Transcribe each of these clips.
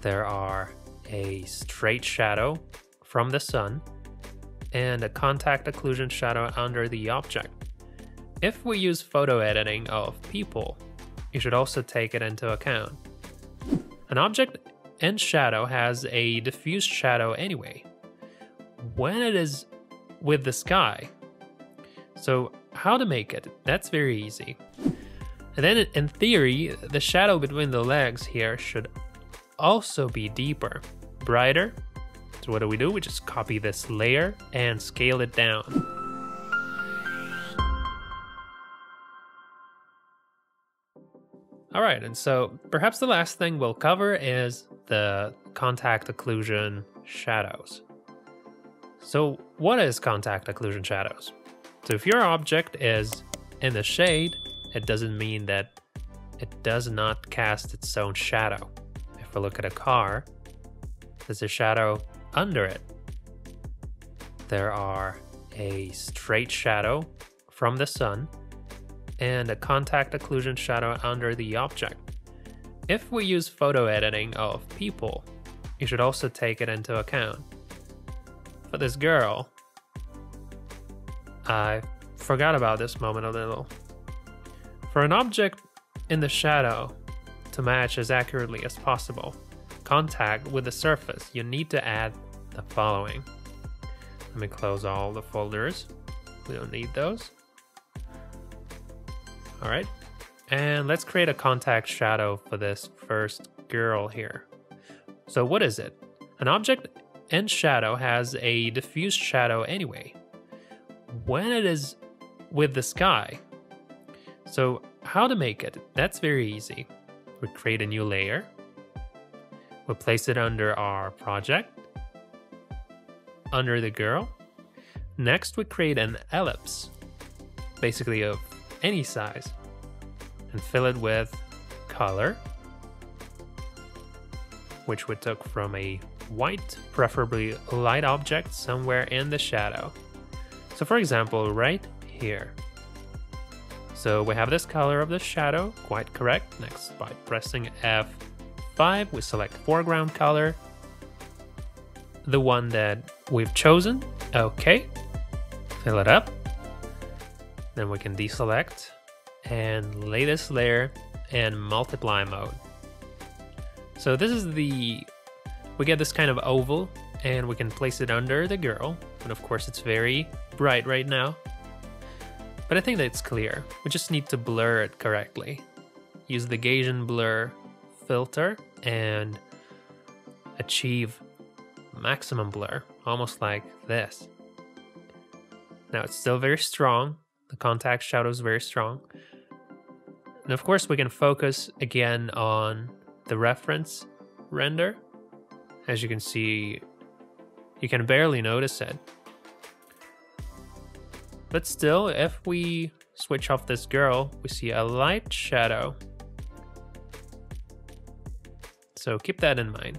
there are a straight shadow from the sun and a contact occlusion shadow under the object. If we use photo editing of people, you should also take it into account. An object in shadow has a diffuse shadow anyway, when it is with the sky. So, how to make it? That's very easy. And then, in theory, the shadow between the legs here should also be deeper, brighter. So, what do we do? We just copy this layer and scale it down. All right, and so perhaps the last thing we'll cover is the contact occlusion shadows. So, what is contact occlusion shadows? So, if your object is in the shade, it doesn't mean that it does not cast its own shadow. If we look at a car, there's a shadow under it. There are a straight shadow from the sun and a contact occlusion shadow under the object. If we use photo editing of people, you should also take it into account. For this girl, I forgot about this moment a little. For an object in the shadow to match as accurately as possible, contact with the surface, you need to add the following. Let me close all the folders. We don't need those. All right. And let's create a contact shadow for this first girl here. So what is it? An object in shadow has a diffuse shadow anyway. When it is with the sky. So how to make it? That's very easy. We create a new layer. We place it under our project. Under the girl. Next we create an ellipse. Basically of any size and fill it with color, which we took from a white, preferably light object somewhere in the shadow. So for example, right here. So we have this color of the shadow, quite correct. Next, by pressing F5, we select foreground color, the one that we've chosen. Okay, fill it up. Then we can deselect and lay this layer in multiply mode. So this is the, we get this kind of oval and we can place it under the girl. And of course it's very bright right now. But I think that it's clear. We just need to blur it correctly. Use the Gaussian blur filter and achieve maximum blur, almost like this. Now it's still very strong. The contact shadow is very strong. And of course we can focus again on the reference render. As you can see, you can barely notice it. But still, if we switch off this girl, we see a light shadow. So keep that in mind.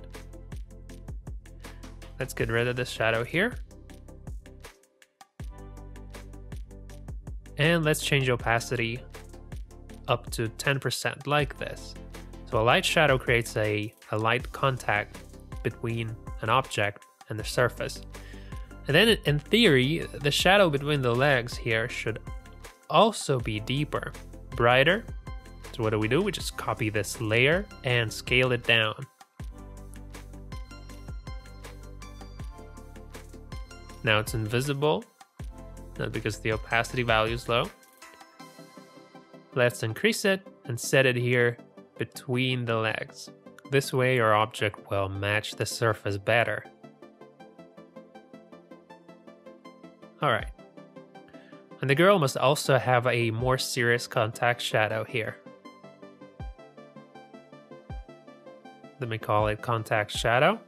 Let's get rid of this shadow here. And let's change opacity up to 10% like this. So a light shadow creates a, a light contact between an object and the surface. And then in theory, the shadow between the legs here should also be deeper, brighter. So what do we do? We just copy this layer and scale it down. Now it's invisible, not because the opacity value is low. Let's increase it and set it here between the legs. This way our object will match the surface better. Alright. And the girl must also have a more serious contact shadow here. Let me call it contact shadow.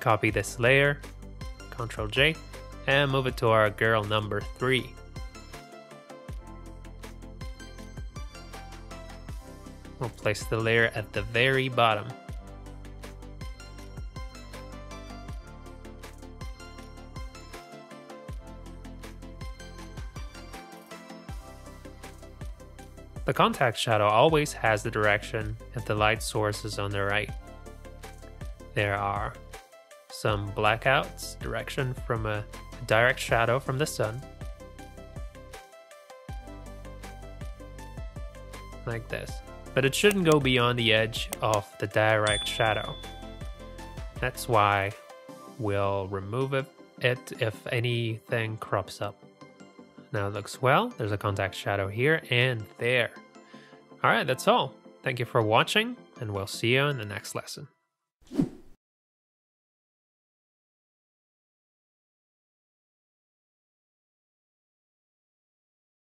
Copy this layer, Control J, and move it to our girl number 3. We'll place the layer at the very bottom. The contact shadow always has the direction if the light source is on the right. There are some blackouts, direction from a direct shadow from the sun. Like this. But it shouldn't go beyond the edge of the direct shadow. That's why we'll remove it if anything crops up. Now it looks well. There's a contact shadow here and there. All right, that's all. Thank you for watching, and we'll see you in the next lesson.